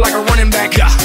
like a running back. Yeah.